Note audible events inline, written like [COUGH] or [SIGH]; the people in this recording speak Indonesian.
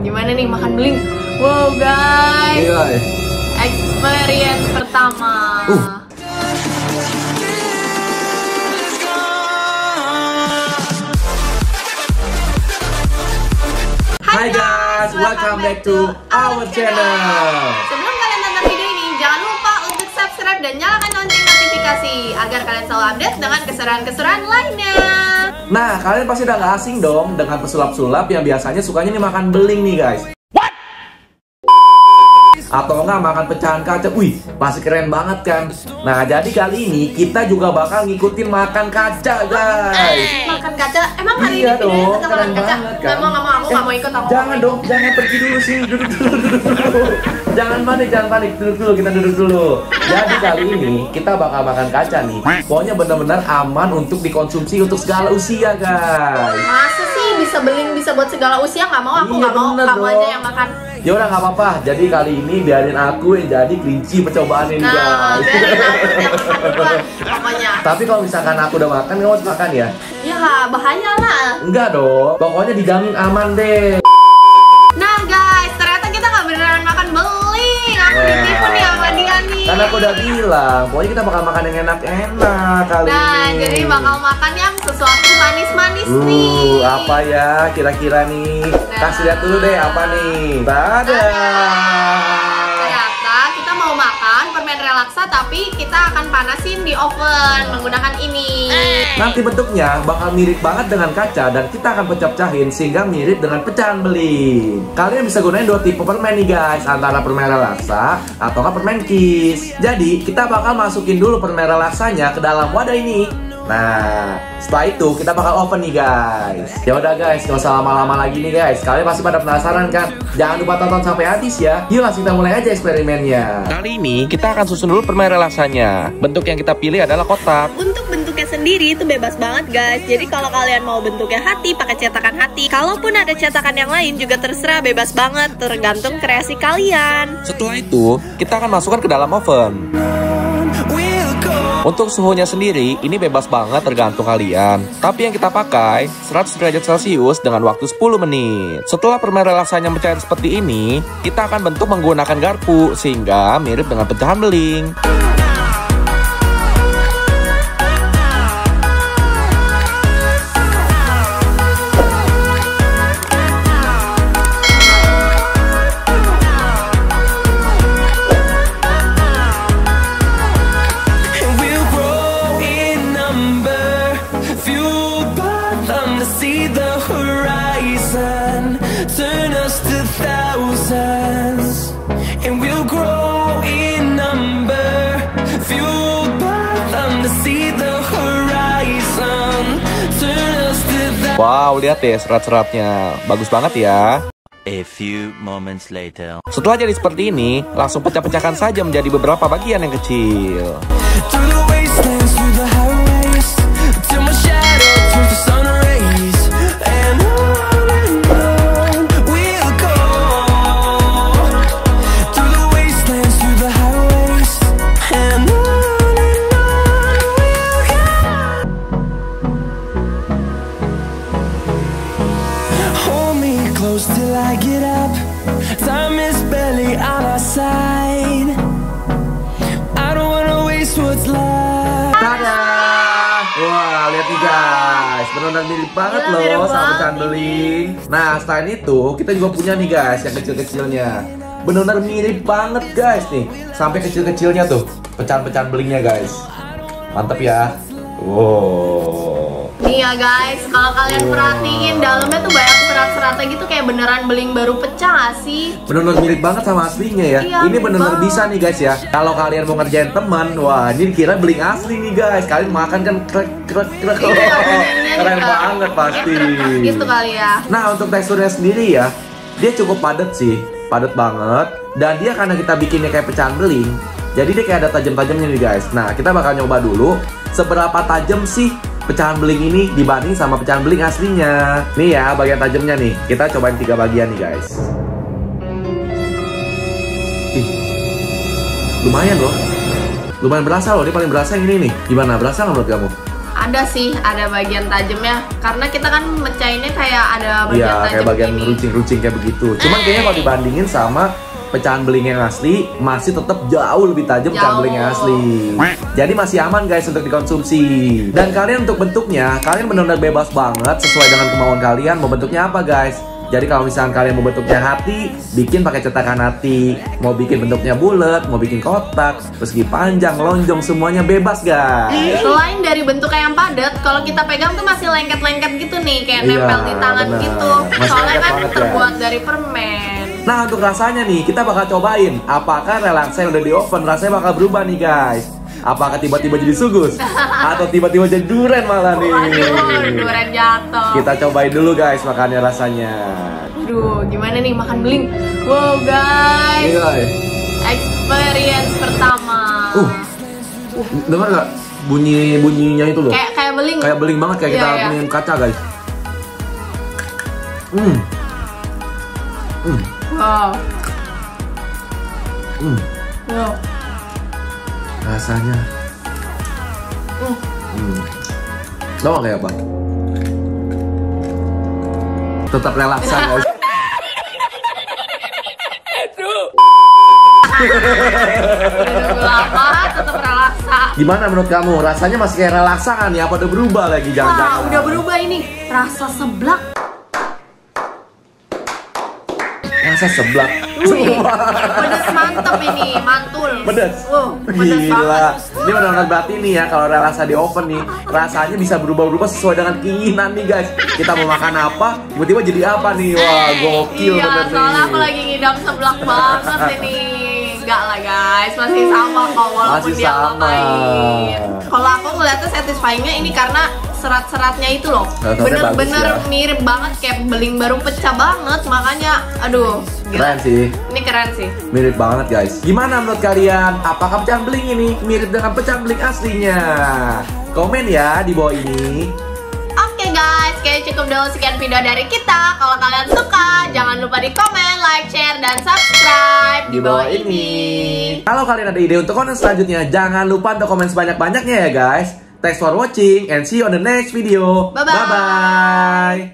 gimana nih makan beling? Wow guys, Iya, guys. experience pertama. Uh. Hai guys, welcome back to our channel. Sebelum kalian nonton video ini, jangan lupa untuk subscribe dan nyalakan lonceng notifikasi agar kalian selalu update dengan keseruan-keseruan lainnya. Nah, kalian pasti udah gak asing dong dengan pesulap-sulap yang biasanya sukanya nih makan beling nih guys. Atau enggak makan pecahan kaca, wih pasti keren banget kan? Nah jadi kali ini kita juga bakal ngikutin makan kaca guys. Makan kaca, emang hari Iya ini dong, keren makan kaca? banget kan? Mau, gak mau, aku Eh, gak mau ikut, aku Jangan dong, jangan pergi dulu sih Duduk dulu, duduk dulu. Jangan panik, jangan panik Duduk dulu, kita duduk dulu. Jadi kali ini kita bakal makan kaca nih. Pokoknya benar-benar aman untuk dikonsumsi untuk segala usia guys. Sih bisa beling bisa buat segala usia nggak mau aku Iya, nggak mau bener kamu aja dong. yang makan Ya udah nggak apa-apa. Jadi kali ini biarin aku yang jadi kelinci percobaan ini nah guys. biarin aku yang [LAUGHS] makan duluan pokoknya Tapi kalau misalkan aku udah makan, kamu harus makan ya? ya bahaya lah Enggak dong. Pokoknya dijamin aman deh. Aku udah bilang, pokoknya kita bakal makan yang enak-enak kali nah ini. jadi bakal makan yang sesuatu manis-manis nih Uh, apa ya kira-kira nih? Kasih lihat dulu deh apa nih. Dadah. Tapi kita akan panasin di oven menggunakan ini. Nanti bentuknya bakal mirip banget dengan kaca dan kita akan pecah-pecahin sehingga mirip dengan pecahan beling. Kalian bisa gunain dua tipe permen nih guys, antara permen relaksa atau permen kiss. Jadi kita bakal masukin dulu permen relaksanya ke dalam wadah ini. Nah, setelah itu kita bakal oven nih guys. Ya udah guys, nggak usah lama-lama lagi nih guys. Kalian pasti pada penasaran kan? Jangan lupa tonton sampai habis ya. Yuk langsung kita mulai aja eksperimennya. Kali ini kita akan susun dulu permen relaksanya. Bentuk yang kita pilih adalah kotak. Untuk bentuknya sendiri itu bebas banget guys. Jadi kalau kalian mau bentuknya hati pakai cetakan hati. Kalaupun ada cetakan yang lain juga terserah bebas banget tergantung kreasi kalian. Setelah itu, kita akan masukkan ke dalam oven. Untuk suhunya sendiri, ini bebas banget tergantung kalian. Tapi yang kita pakai 100 derajat Celcius dengan waktu 10 menit. Setelah permen relaksanya mencair seperti ini, kita akan bentuk menggunakan garpu sehingga mirip dengan pecahan beling. And we'll grow in number, fueled by them to see the horizon, turn us to thousands. Wow, lihat deh serat-seratnya. Bagus banget ya. A few moments later. Setelah jadi seperti ini, langsung pecah-pecahkan saja menjadi beberapa bagian yang kecil. Close till I get up. Time is barely on our side. I don't wanna waste what's left. Tada! Wah, lihat nih guys, benar-benar mirip banget Iya, loh mirip sama beling. Nah, selain itu, kita juga punya nih guys yang kecil-kecilnya. Benar-benar mirip banget guys nih, sampai kecil-kecilnya tuh, pecahan-pecahan belingnya guys. Mantap ya. Wow. Nih ya guys, kalau kalian Wow. perhatiin dalamnya tuh banyak serat-seratnya gitu kayak beneran beling baru pecah sih. Benar-benar mirip banget sama aslinya ya. Iya, ini banget. bisa nih guys ya. Kalau kalian mau ngerjain teman, wah ini dikira beling asli nih guys. Kalian makan kan krek krek krek. Iya, [LAUGHS] Keren juga banget pasti. Gitu kali ya. Nah untuk teksturnya sendiri ya Dia cukup padat sih Padat banget Dan dia karena kita bikinnya kayak pecahan beling Jadi dia kayak ada tajam-tajamnya nih guys Nah kita bakal nyoba dulu Seberapa tajam sih pecahan beling ini Dibanding sama pecahan beling aslinya. Nih ya bagian tajamnya nih. Kita cobain tiga bagian nih guys. Ih Lumayan loh. Lumayan berasa loh Dia paling berasa yang ini nih. Gimana? Berasa nggak menurut kamu? ada sih ada bagian tajamnya. Karena kita kan mecahinnya kayak ada bagian Iya, tajam kayak bagian runcing-runcing kayak begitu. Cuman kayaknya kalau dibandingin sama pecahan beling yang asli masih tetap jauh lebih tajam pecahan beling yang asli. Jadi masih aman guys untuk dikonsumsi. Dan kalian untuk bentuknya, kalian benar-benar bebas banget sesuai dengan kemauan kalian mau bentuknya apa guys. Jadi kalau misalnya kalian mau bentuknya hati, bikin pakai cetakan hati. Mau bikin bentuknya bulat, mau bikin kotak, persegi panjang, lonjong, semuanya bebas guys. Selain dari bentuknya yang padat, kalau kita pegang tuh masih lengket-lengket gitu nih, kayak Iya, nempel di tangan benar. gitu. Masih Soalnya kan ya. terbuat dari permen. Nah untuk rasanya nih kita bakal cobain apakah relaksa yang udah di oven rasanya bakal berubah nih guys. Apakah tiba-tiba jadi sugus atau tiba-tiba jadi duren malah nih. Waduh, durian jatuh. Kita cobain dulu guys makannya rasanya. Aduh, gimana nih makan beling? Wow guys, Ini guys. experience pertama. Uh. Dengar nggak bunyi bunyinya itu loh? Kayak kayak beling. Kayak beling banget kayak kita Iya, iya. minum kaca guys. Hmm. Hmm. Wow. Hmm. Wow. Rasanya. Hmm. Hmm. Nggak kayak apa? Tetap relaksan guys. Udah nunggu lama, [LAUGHS] tetap relaksa. Gimana menurut kamu? Rasanya masih kayak relaksa kan ya? Apa udah berubah lagi Wah, jangan-jangan? udah berubah ini. Rasa seblak. Rasa seblak. Wih, pedes mantep ini, mantul. Pedas. Wow, pedes Gila. banget. Ini benar-benar berarti nih ya kalau relaksa di oven nih, rasanya bisa berubah-ubah sesuai dengan keinginan nih guys. Kita mau makan apa, tiba-tiba jadi apa nih? Wah, gokil iya, bener soalnya nih. aku lagi ngidam seblak banget ini. Enggak lah guys, masih sama kok walaupun Masih dia sama. ngapain. Kalau aku ngeliatnya satisfyingnya ini karena serat-seratnya itu loh bener-bener ya. mirip banget kayak beling baru pecah banget makanya aduh gila. Keren sih. ini keren sih Mirip banget guys. Gimana menurut kalian? Apakah pecahan beling ini mirip dengan pecahan beling aslinya? Komen ya di bawah ini. Guys, kayak cukup dulu sekian video dari kita. Kalau kalian suka, jangan lupa di komen, like, share, dan subscribe di bawah ini. Kalau kalian ada ide untuk konten selanjutnya, jangan lupa untuk komen sebanyak-banyaknya ya guys. Thanks for watching and see you on the next video. Bye-bye.